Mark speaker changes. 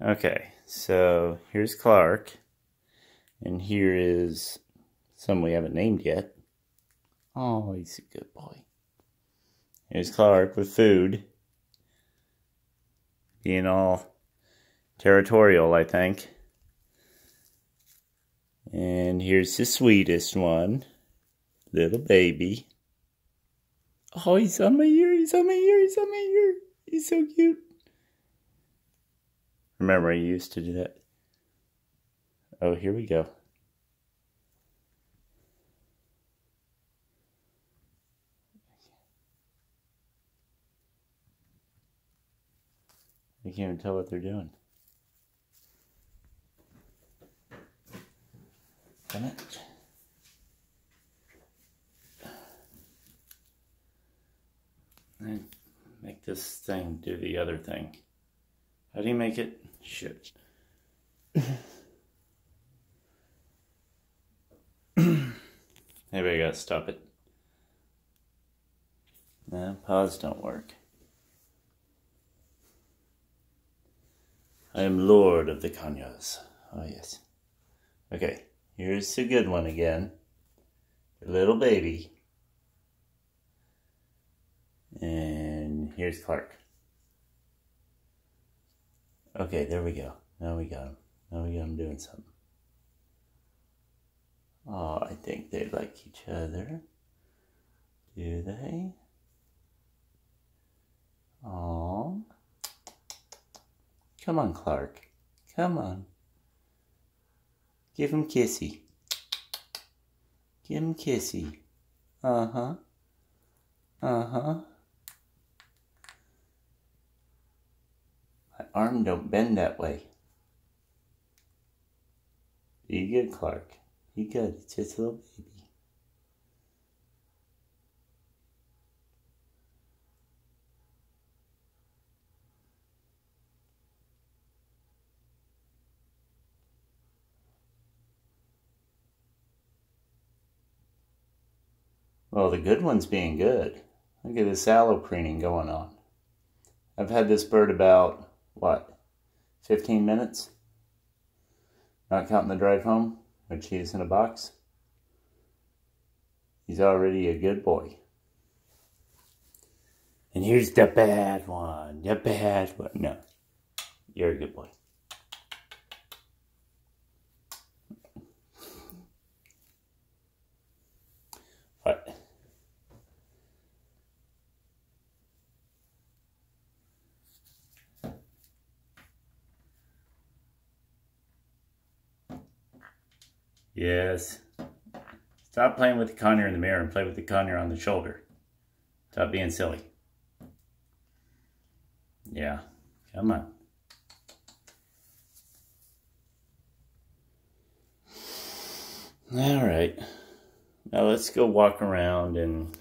Speaker 1: Okay, so here's Clark. And here is some we haven't named yet. Oh, he's a good boy. Here's Clark with food. Being all territorial, I think. And here's the sweetest one. Little baby. Oh, he's on my ear, he's on my ear, he's on my ear. He's so cute. Remember, I used to do that. Oh, here we go. I can't even tell what they're doing. Damn it. And make this thing do the other thing. How do you make it? Shit. Maybe I gotta stop it. No, pause don't work. I am Lord of the Conures. Oh, yes. Okay, here's the good one again. The little baby. And here's Clark. Okay, there we go. Now we got him. Now we got him doing something. Oh, I think they like each other. Do they? Oh. Come on, Clark. Come on. Give him kissy. Give him kissy. Uh-huh. Uh-huh. Arm don't bend that way. You good, Clark. You good. It's just a little baby. Well, the good one's being good. Look at this allopreening going on. I've had this bird about, what, 15 minutes? Not counting the drive home, which he's in a box. He's already a good boy. And here's the bad one. The bad one. No, you're a good boy. Yes. Stop playing with the conure in the mirror and play with the conure on the shoulder. Stop being silly. Yeah, come on. All right. Now let's go walk around and